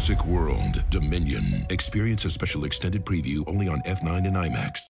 Jurassic World Dominion. Experience a special extended preview only on F9 and IMAX.